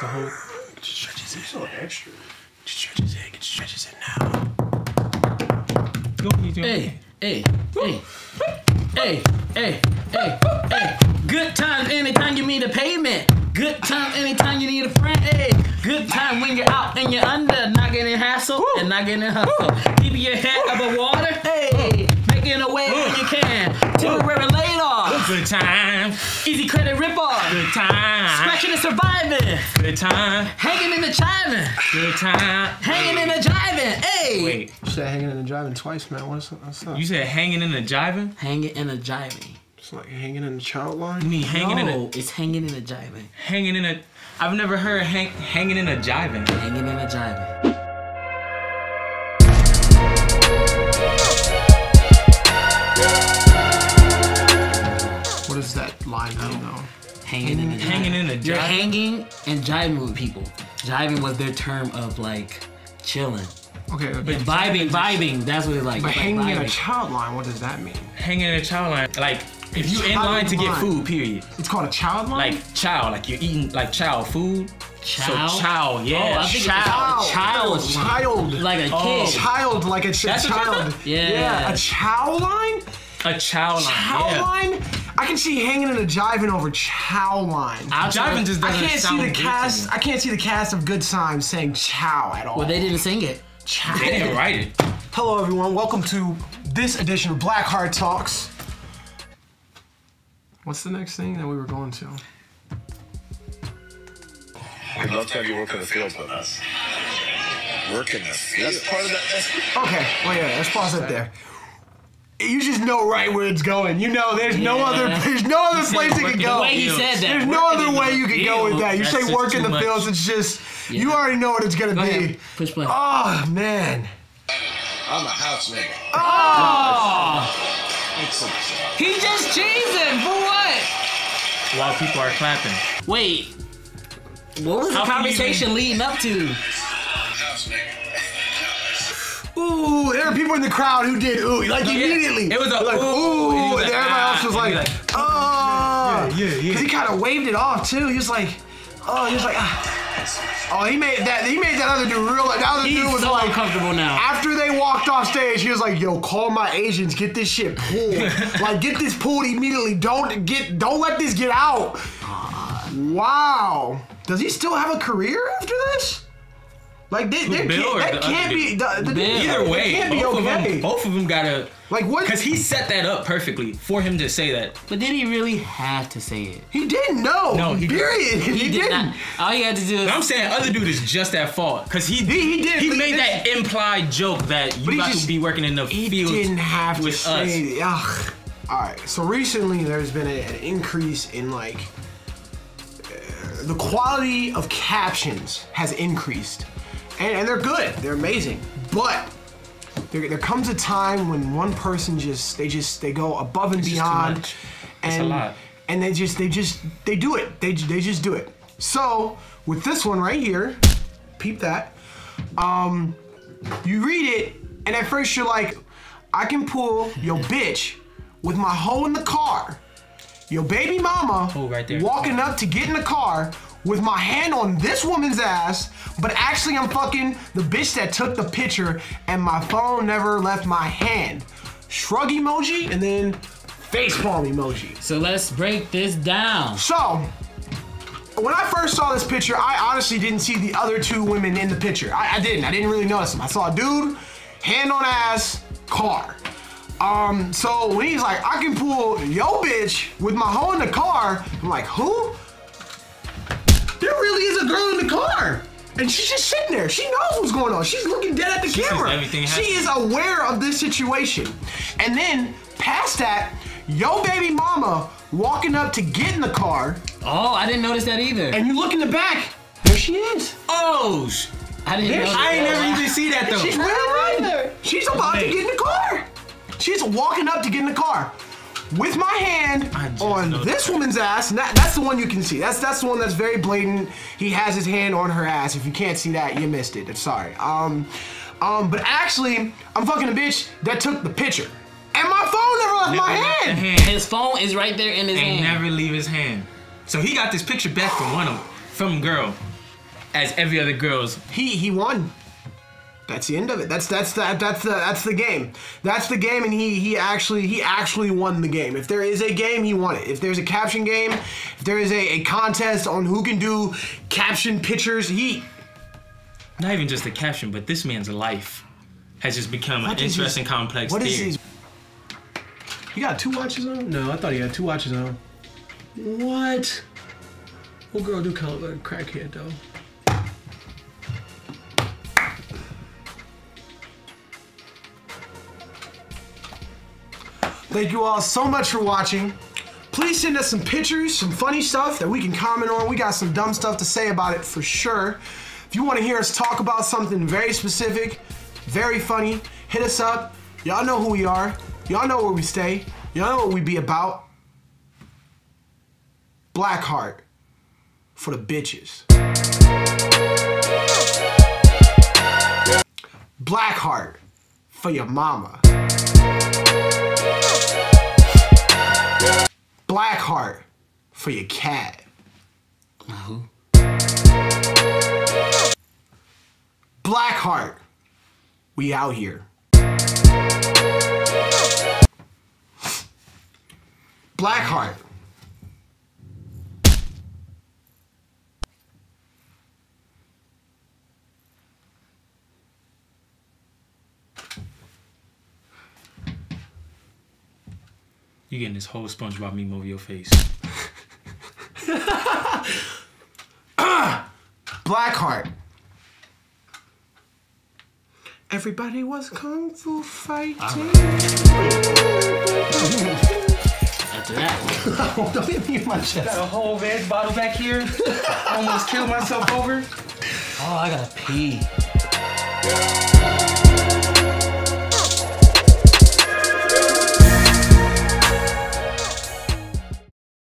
to hold. Just stretch his So extra. Just stretch his head. Get stretch now. Go, Hey, hey, hey, hey, hey, hey, hey. Good times anytime you need a payment. Good times anytime you need a friend. Hey, good time when you're out and you're under, not getting hassle and not getting hustle. Keeping your head above water. Hey, making a way when you can. Temporary laid off. Good time. Easy credit rip off. Good time. Scratching and surviving. Good time. Hanging in the chiving. Good time. Hanging in the jiving. Hey. Wait, You said hanging and driving twice, man. What's, what's up? you said hanging in the jiving? Hanging in the jiving. It's like hanging in the child You line. mean hanging in no, a it's hanging in the jiving. hanging in a? I've never heard hang, hanging in a jiving. Hanging in the jiving. What is that line mean though? Hanging in the. Hanging in a You're hanging and jiving with people. Jiving was their term of like chilling. Okay, but, And vibing, vibing, that's what it's like. but It's like hanging in a child line, what does that mean? Hanging in a child line. Like if you in line to get line. food, period. It's called a child line? Like child, like you're eating like child food. Chow? So child, yeah. Oh, I think child. child. Child. Like a Oh. kid. Child, like a ch- That's what you're child. Yeah. Yeah, a chow line? a child line. Chow yeah. line? I can see hanging in a jiving over chow line. I, Jiving just doesn't can't see the cast. I can't see the cast of Good Times saying chow at all. Well, they didn't sing it. chow. They didn't write it. Hello, everyone. Welcome to this edition of Black Heart Talks. What's the next thing that we were going to? I love to have you work in the field with us. Work in the field. That's part of that. Okay, well, yeah, let's pause it there. You just know right where it's going. You know, there's no other, there's no other said place it could go. The way he said that. There's no other way you can go with that. You say work in the much. fields, it's just you already know what it's gonna Go be. ahead. Push play. Oh man. I'm a house nigga. Oh. He just cheesing for what? While people are clapping. Wait. What was the How can you conversation leading up to? Ooh, there were people in the crowd who did ooh, like Yeah. immediately. It was a like ooh, ooh, and he and, everybody ah, else was like, like, oh, Yeah, yeah, yeah. Cause he kind of waved it off too. He was like, oh, he was like, ah. oh, he made that. He made that other dude real. That other He's dude was so like, uncomfortable now. After they walked off stage, he was like, "Yo, call my agents, get this shit pulled. like, get this pulled immediately. Don't get, don't let this get out." Wow. Does he still have a career after this? Like, they, there Bill can't, or that the can't be. dude? The, the, Bill. Either way, can't be both of them, both of them gotta. Like what? Cause he set that up perfectly for him to say that. But did he really have to say it? he didn't know. No, he period. He, did didn't. not. All he had to do is. I'm saying other dude is just at fault. Cause he He- he did, he made he- that implied joke that you But got just- to be working in the He fields didn't have to with us. say. Ugh. All right. So recently, there's been a- an increase in like uh, the quality of captions has increased, and, and they're good. They're amazing. But there, there comes a time when one person just they just they go above and too beyond, and It's a lot. and they just they just they do it. They they just do it. So with this one right here, peep that. Um, you read it, and at first you're like, I can pull your bitch with my hoe in the car. Your baby mama Oh, right walking up to get in the car with my hand on this woman's ass, but actually I'm fucking the bitch that took the picture and my phone never left my hand. Shrug emoji and then facepalm emoji. So let's break this down. So, when I first saw this picture, I honestly didn't see the other two women in the picture. I, I didn't. I didn't really notice them. I saw a dude, hand on ass, car. Um, so when he's like, I can pull yo bitch with my hoe in the car, I'm like, who? There really is a girl in the car. And she's just sitting there. She knows what's going on. She's looking dead at the sees camera. everything she is aware of this situation. And then past that, yo baby mama walking up to get in the car, Oh, I didn't notice that either. and you look in the back, there she is. Oh, I didn't There know. I ain't never even see that though. She's really right. She's about to get in the car. She's walking up to get in the car. With my hand on noticed this woman's ass, that, that's the one you can see. That's that's the one that's very blatant. He has his hand on her ass. If you can't see that, you missed it. I'm sorry. Um, um, but actually, I'm fucking a bitch that took the picture, and my phone never left my Never left hand. hand. His phone is right there in his hand. and hand. never leave his hand. So he got this picture back from one of from girl. as every other girl's. he he won. That's the end of it. That's that's that that's the that's the game. That's the game, and he he actually he actually won the game. If there is a game, he won it. If there's a caption game, if there is a, a contest on who can do caption pictures, he Not even just the caption, but this man's life has just become What an interesting, his- complex What is theory. his? You got two watches on? No, I thought he had two watches on. What? What girl do kind of look like uh, a crackhead though? Thank you all so much for watching. Please send us some pictures, some funny stuff that we can comment on. We got some dumb stuff to say about it for sure. If you want to hear us talk about something very specific, very funny, hit us up. Y'all know who we are. Y'all know where we stay. Y'all know what we be about. Blackheart for the bitches. Blackheart for your mama. Blackheart for your cat. Blackheart, we out here. Blackheart. You getting this whole SpongeBob meme over your face. Blackheart. Everybody was kung fu fighting. Ah. After that one. Don't hit me in my chest. Got a whole red bottle back here. Almost killed myself over. Oh, I gotta pee.